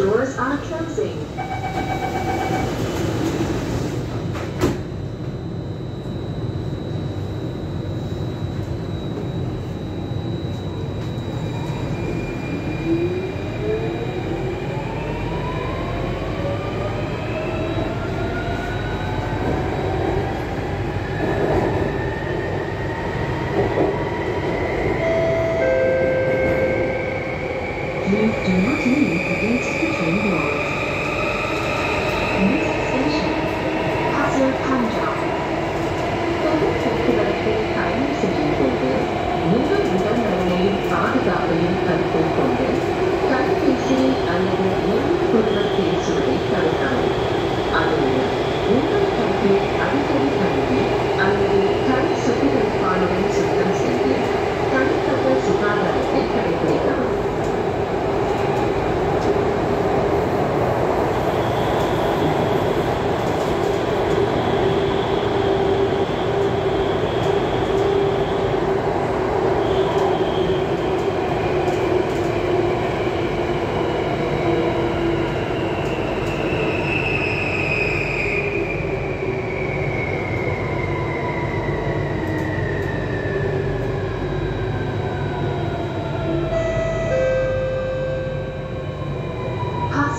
Doors are closing. Please do not lean against the train doors.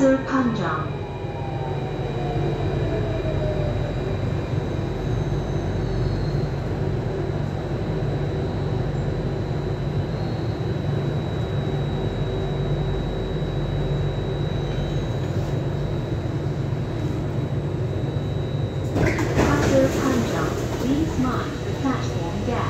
Sir Panjang. Please mind the platform gap.